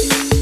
you.